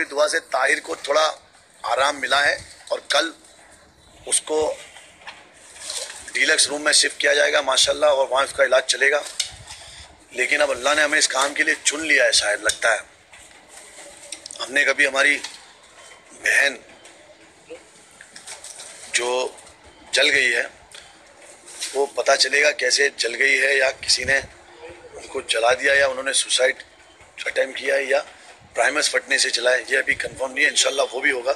की दुआ से ताहिर को थोड़ा आराम मिला है और कल उसको डीलक्स रूम में शिफ्ट किया जाएगा, माशाल्लाह, और वहाँ उसका इलाज चलेगा। लेकिन अब अल्लाह ने हमें इस काम के लिए चुन लिया है, शायद लगता है। हमने कभी हमारी बहन जो जल गई है, वो पता चलेगा कैसे जल गई है या किसी ने उनको जला दिया या उन्होंने सुसाइड अटैम्प किया है या प्राइमस फटने से चला है। ये अभी कंफर्म नहीं है। इनशाला वो भी होगा।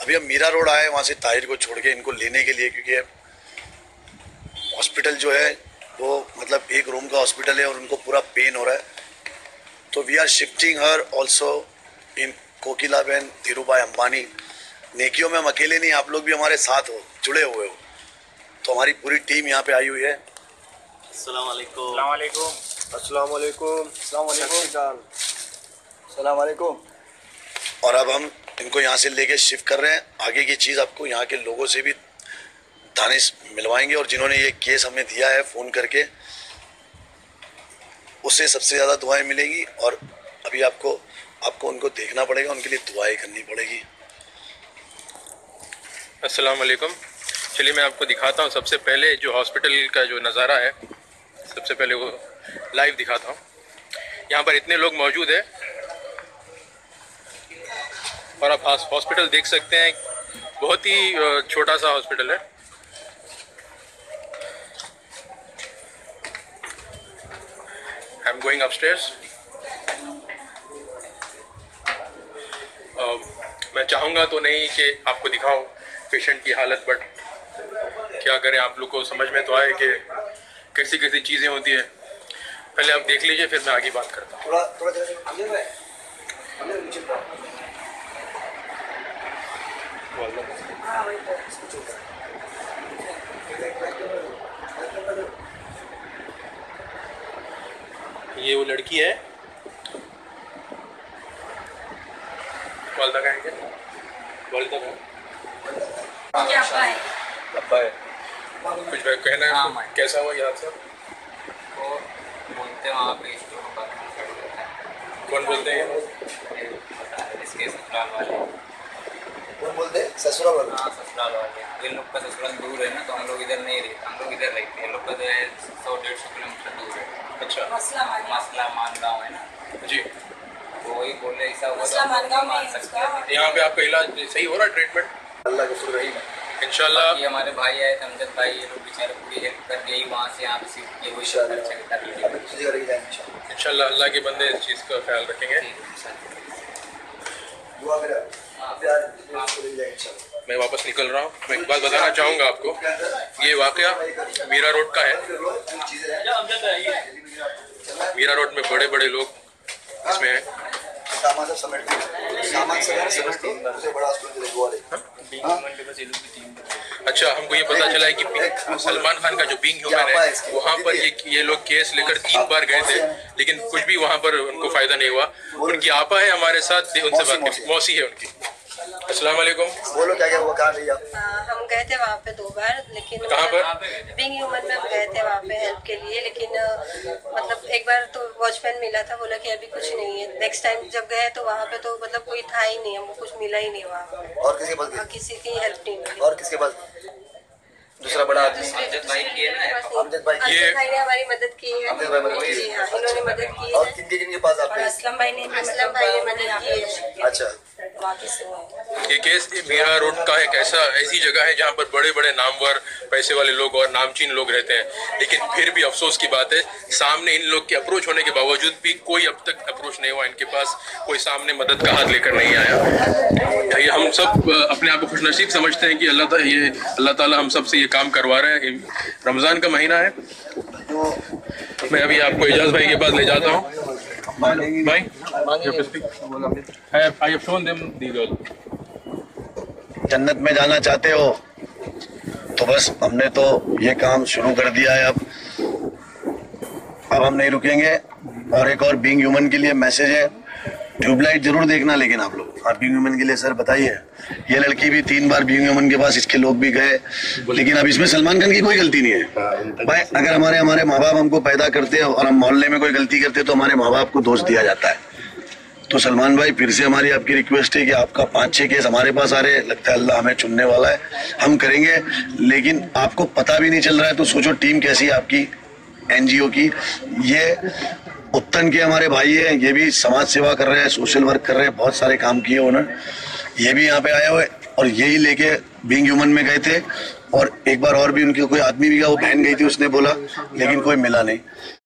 अभी हम मीरा रोड आए वहाँ से ताहिर को छोड़ के इनको लेने के लिए क्योंकि हॉस्पिटल जो है वो मतलब एक रूम का हॉस्पिटल है और उनको पूरा पेन हो रहा है। तो we are shifting her also in Kokila Ben Dhirubhai Ambani नेकियों में हम अकेले नहीं आप लोग भी हमारे साथ हो जुड़े हुए हो। तो हमारी पूरी टीम यहाँ पे आई हुई है। अस्सलाम वालेकुम अस्सलाम वालेकुम अस्सलाम वालेकुम अस्सलाम वालेकुम और अब हम इनको यहाँ से लेके शिफ्ट कर रहे हैं। आगे की चीज़ आपको यहाँ के लोगों से भी दानिश मिलवाएँगे और जिन्होंने ये केस हमें दिया है फ़ोन करके उससे सबसे ज़्यादा दुआएँ मिलेंगी और अभी आपको आपको उनको देखना पड़ेगा उनके लिए दुआएँ करनी पड़ेगी। अस्सलाम वालेकुम चलिए मैं आपको दिखाता हूँ। सबसे पहले जो हॉस्पिटल का जो नज़ारा है सबसे पहले वो लाइव दिखाता हूँ। यहाँ पर इतने लोग मौजूद हैं। और आप हॉस्पिटल देख सकते हैं। बहुत ही छोटा सा हॉस्पिटल है। आई एम गोइंग अपस्टेयर्स मैं चाहूँगा तो नहीं कि आपको दिखाऊँ पेशेंट की हालत बट क्या करें, आप लोग को समझ में तो आए कि कैसी कैसी चीज़ें होती है। पहले आप देख लीजिए, फिर मैं आगे बात करता हूँ। ये वो लड़की है। वालदा का है क्या? वालदा का है? कुछ भाई कहना हाँ, है मैं- कैसा हुआ यहाँ से? बोलते हैं वहाँ पे कौन बोलते हैं ये इसके ससुराल वाले। कौन बोलते हैं? ससुराल वाला? हाँ ससुराल वाले। इन लोग का ससुराल दूर है ना तो हम लोग इधर नहीं रहते हम लोग इधर रहते हैं। लोग का जो है सौ डेढ़ सौ किलोमीटर दूर है। अच्छा। मसला मान मसला मानगांव है ना? जी। तो वही बोले ऐसा हुआ मसला तो मानगांव में मान सकते हैं। यहाँ पे आपका इलाज सही हो रहा है ट्रीटमेंट अल्लाह के शुक्र रही इंशाल्लाह। ये हमारे भाई आए थे अमजद भाई ये लोग बेचारे पूरी हेल्प करके ही वहाँ से यहाँ पे कर जगह लेके जाएँगे इंशाल्लाह। इंशाल्लाह अल्लाह के बंदे इस चीज़ का ख्याल रखेंगे। है। दुआ मेरा मैं वापस निकल रहा हूँ। मैं एक बात बताना चाहूँगा आपको। ये वाक़ मीरा रोड का है। मीरा रोड में बड़े बड़े लोग इसमें हैं। सामान अच्छा हमको ये पता चला है कि सलमान खान का जो बिंग ह्यूमन है वहाँ पर ये ये लोग केस लेकर तीन बार गए थे लेकिन कुछ भी वहाँ पर उनको फ़ायदा नहीं हुआ। उनकी आपा है हमारे साथ उनसे बात मौसी है उनकी। अस्सलाम वालेकुम बोलो क्या क्या हुआ? कहाँ गई आप? हाँ, हम गए थे वहाँ पे दो बार लेकिन कहाँ पर? बिंग ह्यूमन में हम गए थे वहाँ पे हेल्प के लिए लेकिन मतलब एक बार तो वॉचमैन मिला था बोला कि अभी कुछ नहीं है। नेक्स्ट टाइम जब गए तो वहाँ पे तो मतलब कोई था ही नहीं हमको कुछ मिला ही नहीं वहाँ। और किसके पास और किसी की हेल्प नहीं मिली। और किसके पास? दूसरा बड़ा आदमी। अमजद भाई की है ना, के। अमजद भाई। की है। भाई ने हमारी मदद की है। अमजद भाई मदद की। है। हाँ इन्होंने मदद की और है। किनके किनके पास आपने असलम भाई ने असलम भाई ने मदद की है। अच्छा। ये केस मीरा रोड का एक ऐसा, ऐसी जगह है जहाँ पर बड़े बड़े नामवर पैसे वाले लोग और नामचीन लोग रहते हैं। लेकिन फिर भी अफसोस की बात है, सामने इन लोग के अप्रोच होने के बावजूद भी कोई अब तक अप्रोच नहीं हुआ। इनके पास कोई सामने मदद का हाथ लेकर नहीं आया। ये हम सब अपने आप को खुशनसीब समझते हैं कि अल्लाह ये, अल्लाह ताला हम सबसे ये काम करवा रहे हैं रमज़ान का महीना है। मैं अभी आपको एजाज भाई के पास ले जाता हूँ। भाई? जन्नत में जाना चाहते हो तो बस हमने तो ये काम शुरू कर दिया है अब। अब हम नहीं रुकेंगे। और एक और बीइंग ह्यूमन के लिए मैसेज है। ट्यूबलाइट ज़रूर देखना लेकिन आप लोग आप बीइंग ह्यूमन के लिए सर बताइए। ये लड़की भी तीन बार बींग ह्यूमन के पास इसके लोग भी गए। लेकिन अब इसमें सलमान खान की कोई गलती नहीं है। भाई अगर हमारे हमारे माँ बाप हमको पैदा करते हो और हम मोहल्ले में कोई गलती करते हो तो हमारे माँ बाप को दोष दिया जाता है। तो सलमान भाई, फिर से हमारी आपकी रिक्वेस्ट है कि आपका पाँच छह केस हमारे पास आ रहे हैं। लगता है अल्लाह हमें चुनने वाला है। हम करेंगे, लेकिन आपको पता भी नहीं चल रहा है तो सोचो टीम कैसी है आपकी, एनजीओ की। ये उत्तन के हमारे भाई हैं, ये भी समाज सेवा कर रहे हैं सोशल वर्क कर रहे हैं, बहुत सारे काम किए उन्होंने। ये भी यहाँ पे आए हुए, और यही लेके बींग ह्यूमन में गए थे। और एक बार और भी उनके कोई आदमी भी गया, वो बहन गई थी, उसने बोला, लेकिन कोई मिला नहीं।